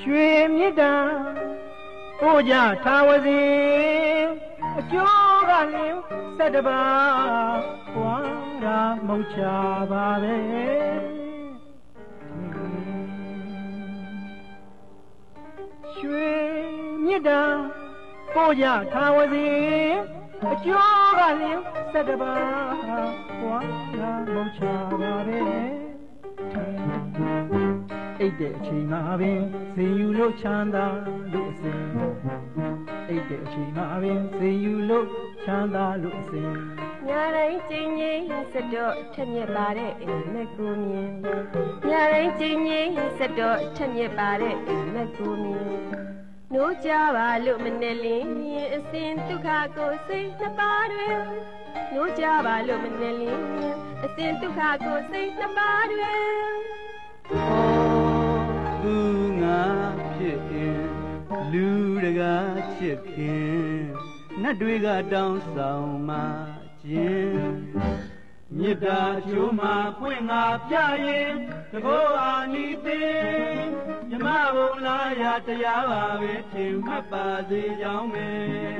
ရွှေမြစ်တံပို့ကြသာဝစီအကျိုးကလင်းဆက်တပါဘွာရာမုံချပါပဲရွှေမြစ်တံပို့ကြသာဝစီအကျိုးကလင်း ဆက်တပါဘွာရာမုံချပါပဲအိတ်တဲ့အချိန်မှာပင်စင်ယူလို့ချမ်းသာလို့အစဉ်အိတ်တဲ့အချိန်မှာပင်စင်ယူလို့ချမ်းသာလို့အစဉ်ညာတိုင်းကျင်းကြီးစတော့ထက်မြက်ပါတဲ့အိမ်မက်ကိုမြင်ညာတိုင်းကျင်းကြီးစတော့ထက်မြက်ပါတဲ့အိမ်မက်ကိုမြင်နိုးကြပါလို့မနဲ့လင်းအစဉ်ဒုက္ခကိုစိတ်နှစ်ပါးတွင်နိုးကြပါလို့မနဲ့လင်းအစဉ်ဒုက္ခကိုစိတ်နှစ်ပါးတွင်သူငါဖြစ်ရင်လူတကားချစ်ခင်နတ်တွေကတောင်းဆောင်မှခြင်းမေတ္တာချိုးမှဖွင့်ငါပြရင်တကောအာနိသေမြ မဘုံလာရတရားပါပဲထင်မှတ်ပါစေကြောင်းမယ်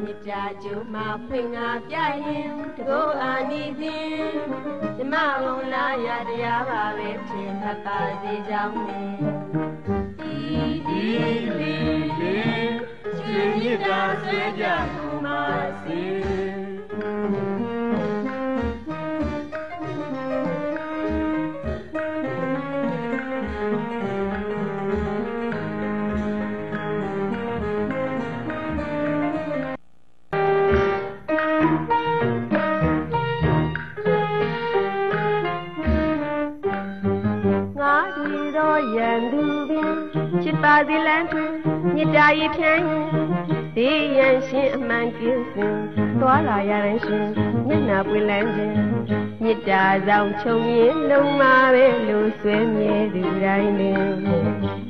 မြစ်တာကျိုးမှာဖွင့်ငါပြရင်တကောအာနိသင်ဓမ္မဘုံလာရတရားပါပဲထင်မှတ်ပါစေကြောင်းနဲ့ဒီဒီဒီဒီဒီရှင်မြတ်တာဆွေကြကုန်ပါစေ န်သူပင်ချစ်ပါသည်လမ်းတွင်မြစ်တာရည်ဖြန်းရင်ဒီရန်ရှင်အမှန်ကင်းစင်သွားလာရရင်ရှင်မျက်နာပွင့်လန်းခြင်းမြစ်တာဆောင်ချုံရင်လုံးမပဲလို့ဆွဲမြဲသူတိုင်းလင်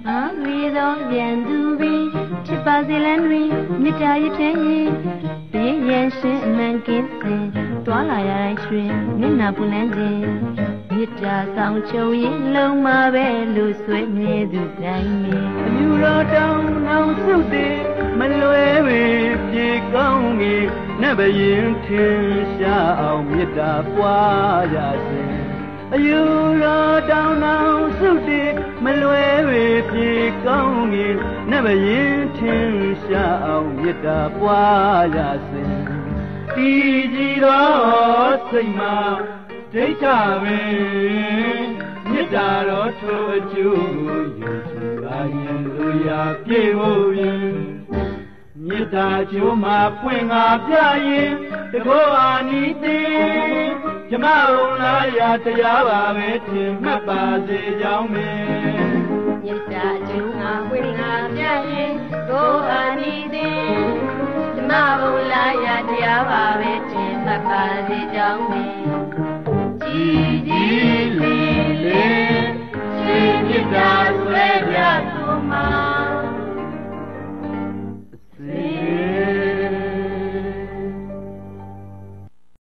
အာဝီသောပြန်သူပင်ချစ်ပါစေလန်းတွင်မေတ္တာရဖြင့်ရင်ဘင်းရန်ရှင်အမှန်ကင်းစင်တွာလာရတိုင်းရွှင်မျက်နာပူလန်းခြင်း မေတ္တာဆောင်ချုံရင်လုံးမပဲလို့ဆွဲမြဲသူတိုင်းမင်းအမြူတော်တောင်းနောင်ဆုသည်မလွယ်ပေပြေကောင်းကြီးနတ်ဘရင်ထင်ရှားအောင်မေတ္တာပွားရစေအယူတော်တောင်းနောင်ဆုသည်မလွယ်ပေပြေကောင်းကြီးနတ်ဘရင်ထင်ရှားအောင်မေတ္တာပွားရစေဒီကြည်တော်စိတ်မှာ ဒိဋ္ဌပင်မေတ္တာတော်ထိုအကျိုးကိုယုံကြည်ပါရင်လူရာပြေဖို့ရင်မေတ္တာကျိုးမှာပွင့်ငါပြရင်တကောအာနိသေဇမုံလာရာတရားပါပဲထင်မှတ်ပါစေကြောင်းမင်းမြစ်တာကျုံငါဝင်ငါပြရင်ကိုအာနိတိဓမ္မဘုံလာရတရားပါပဲတင်မှတ်ပါစေကြောင်းမင်းကြည်ကြည်လေး